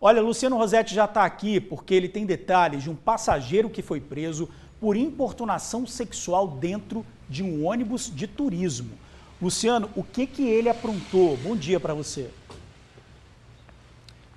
Olha, Luciano Rosetti já está aqui porque ele tem detalhes de um passageiro que foi preso por importunação sexual dentro de um ônibus de turismo. Luciano, o que, que ele aprontou? Bom dia para você.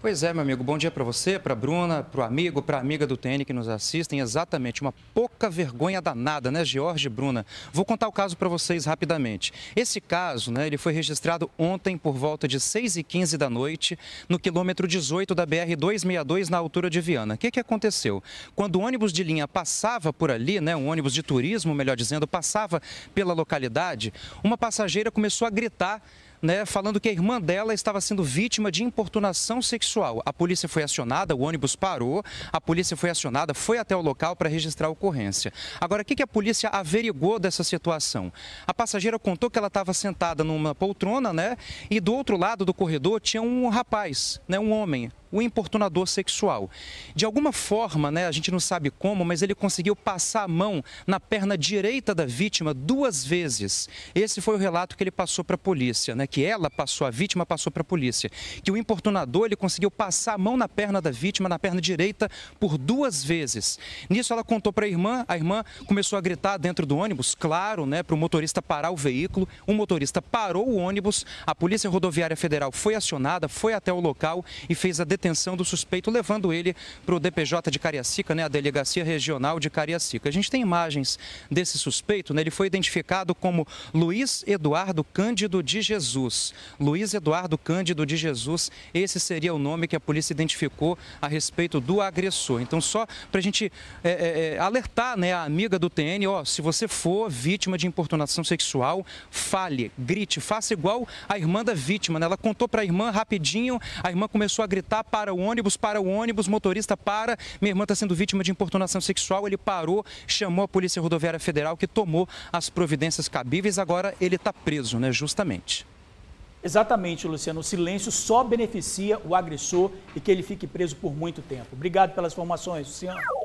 Pois é, meu amigo. Bom dia para você, para Bruna, para o amigo, para a amiga do TN que nos assistem. Exatamente, uma pouca vergonha danada, né, George e Bruna? Vou contar o caso para vocês rapidamente. Esse caso, né, ele foi registrado ontem por volta de 6h15 da noite, no quilômetro 18 da BR-262, na altura de Viana. O que, que aconteceu? Quando o ônibus de linha passava por ali, né, um ônibus de turismo, melhor dizendo, passava pela localidade, uma passageira começou a gritar né, falando que a irmã dela estava sendo vítima de importunação sexual. A polícia foi acionada, o ônibus parou, a polícia foi acionada, foi até o local para registrar a ocorrência. Agora, o que, que a polícia averigou dessa situação? A passageira contou que ela estava sentada numa poltrona, né, e do outro lado do corredor tinha um rapaz, né, um homem, o importunador sexual. De alguma forma, né, a gente não sabe como, mas ele conseguiu passar a mão na perna direita da vítima duas vezes. Esse foi o relato que ele passou para a polícia, né, que ela passou, a vítima passou para a polícia. Que o importunador ele conseguiu passar a mão na perna da vítima, na perna direita, por duas vezes. Nisso ela contou para a irmã, a irmã começou a gritar dentro do ônibus, claro, né, para o motorista parar o veículo. O motorista parou o ônibus, a Polícia Rodoviária Federal foi acionada, foi até o local e fez a detenção do suspeito, levando ele para o DPJ de Cariacica, né, a Delegacia Regional de Cariacica. A gente tem imagens desse suspeito, né, ele foi identificado como Luiz Eduardo Cândido de Jesus. Luiz Eduardo Cândido de Jesus, esse seria o nome que a polícia identificou a respeito do agressor. Então, só para a gente é, é, é, alertar né, a amiga do TN, ó, se você for vítima de importunação sexual, fale, grite, faça igual a irmã da vítima. Né? Ela contou para a irmã rapidinho, a irmã começou a gritar, para o ônibus, para o ônibus, motorista para. Minha irmã está sendo vítima de importunação sexual. Ele parou, chamou a Polícia Rodoviária Federal, que tomou as providências cabíveis. Agora ele está preso, né? Justamente. Exatamente, Luciano. O silêncio só beneficia o agressor e que ele fique preso por muito tempo. Obrigado pelas informações, Luciano.